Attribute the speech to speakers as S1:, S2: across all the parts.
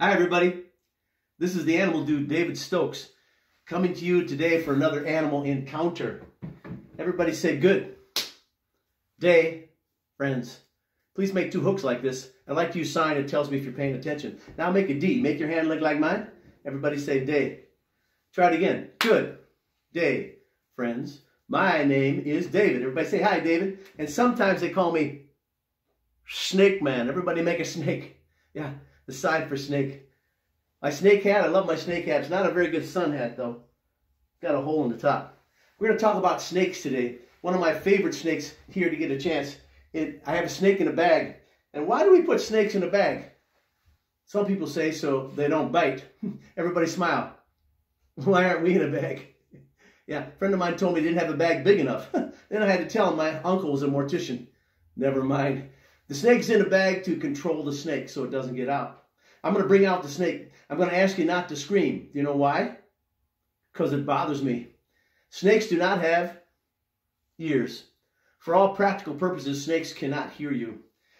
S1: Hi, everybody. This is the animal dude, David Stokes, coming to you today for another animal encounter. Everybody say good day, friends. Please make two hooks like this. I like to use sign It tells me if you're paying attention. Now make a D. Make your hand look like mine. Everybody say day. Try it again. Good day, friends. My name is David. Everybody say hi, David. And sometimes they call me Snake Man. Everybody make a snake. Yeah the side for snake. My snake hat, I love my snake hat. It's not a very good sun hat, though. Got a hole in the top. We're going to talk about snakes today. One of my favorite snakes here to get a chance. It, I have a snake in a bag. And why do we put snakes in a bag? Some people say so they don't bite. Everybody smile. Why aren't we in a bag? yeah, a friend of mine told me he didn't have a bag big enough. then I had to tell him my uncle was a mortician. Never mind. The snake's in a bag to control the snake so it doesn't get out. I'm going to bring out the snake. I'm going to ask you not to scream. Do you know why? Because it bothers me. Snakes do not have ears. For all practical purposes, snakes cannot hear you.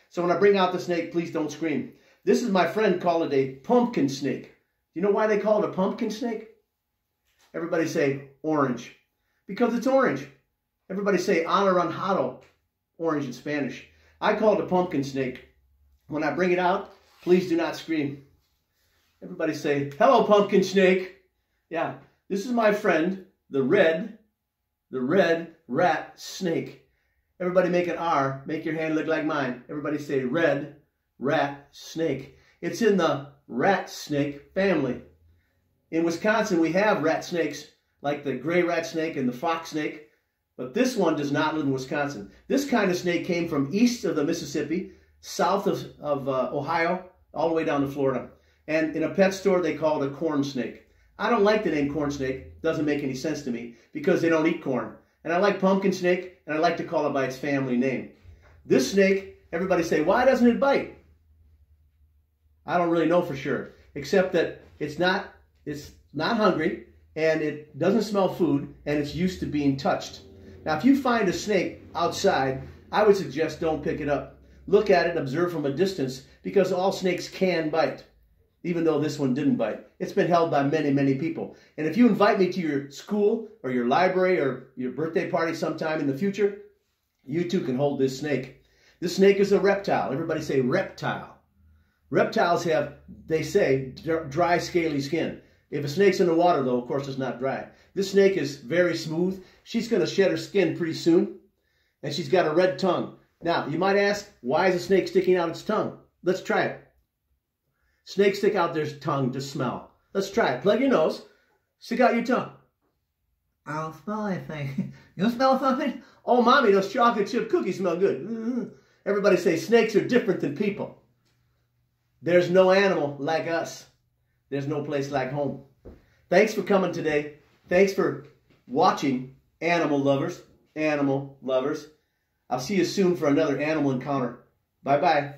S1: So when I bring out the snake, please don't scream. This is my friend called it a pumpkin snake. Do you know why they call it a pumpkin snake? Everybody say orange. Because it's orange. Everybody say anaranjado, orange in Spanish. I call it a pumpkin snake. When I bring it out, please do not scream. Everybody say, hello, pumpkin snake. Yeah, this is my friend, the red, the red rat snake. Everybody make an R, make your hand look like mine. Everybody say red rat snake. It's in the rat snake family. In Wisconsin, we have rat snakes like the gray rat snake and the fox snake. But this one does not live in Wisconsin. This kind of snake came from east of the Mississippi, south of, of uh, Ohio, all the way down to Florida. And in a pet store, they call it a corn snake. I don't like the name corn snake. Doesn't make any sense to me because they don't eat corn. And I like pumpkin snake, and I like to call it by its family name. This snake, everybody say, why doesn't it bite? I don't really know for sure, except that it's not, it's not hungry, and it doesn't smell food, and it's used to being touched. Now, if you find a snake outside, I would suggest don't pick it up. Look at it and observe from a distance because all snakes can bite, even though this one didn't bite. It's been held by many, many people. And if you invite me to your school or your library or your birthday party sometime in the future, you too can hold this snake. This snake is a reptile. Everybody say reptile. Reptiles have, they say, dry, scaly skin. If a snake's in the water, though, of course, it's not dry. This snake is very smooth. She's going to shed her skin pretty soon. And she's got a red tongue. Now, you might ask, why is a snake sticking out its tongue? Let's try it. Snakes stick out their tongue to smell. Let's try it. Plug your nose. Stick out your tongue.
S2: I don't smell anything. You smell something?
S1: Oh, mommy, those chocolate chip cookies smell good. Mm-hmm. Everybody say snakes are different than people. There's no animal like us. There's no place like home. Thanks for coming today. Thanks for watching, animal lovers. Animal lovers. I'll see you soon for another animal encounter. Bye bye.